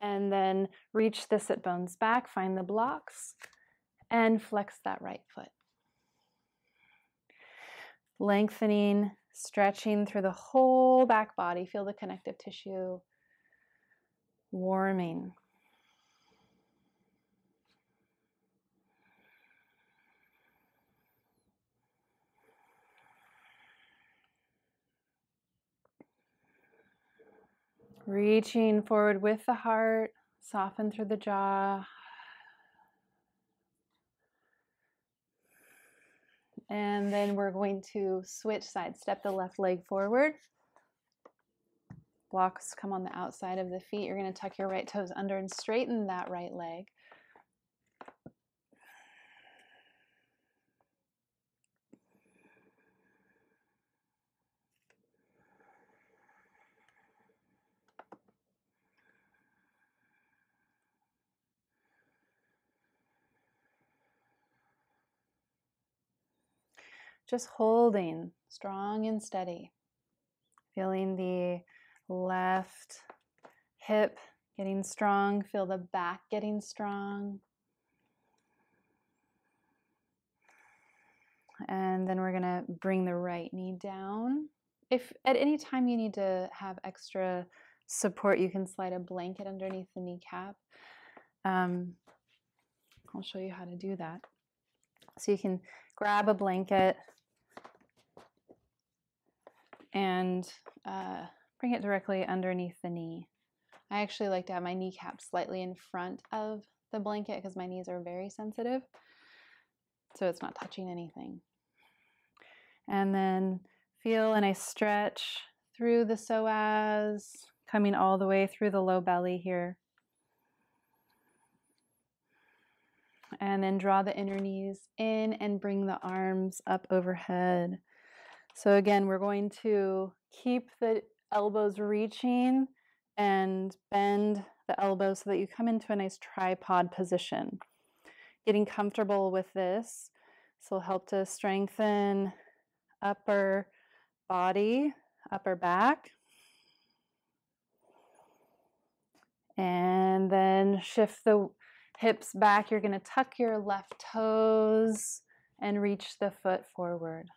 And then reach the sit bones back, find the blocks, and flex that right foot. Lengthening, stretching through the whole back body. Feel the connective tissue warming. Reaching forward with the heart, soften through the jaw. And then we're going to switch sides. Step the left leg forward. Blocks come on the outside of the feet. You're going to tuck your right toes under and straighten that right leg. Just holding strong and steady. Feeling the left hip getting strong, feel the back getting strong. And then we're going to bring the right knee down. If at any time you need to have extra support, you can slide a blanket underneath the kneecap. Um, I'll show you how to do that. So you can grab a blanket and uh, bring it directly underneath the knee. I actually like to have my kneecap slightly in front of the blanket because my knees are very sensitive. So it's not touching anything. And then feel a nice stretch through the psoas, coming all the way through the low belly here. And then draw the inner knees in and bring the arms up overhead. So again, we're going to keep the elbows reaching and bend the elbows so that you come into a nice tripod position. Getting comfortable with this. This will help to strengthen upper body, upper back. And then shift the hips back. You're going to tuck your left toes and reach the foot forward.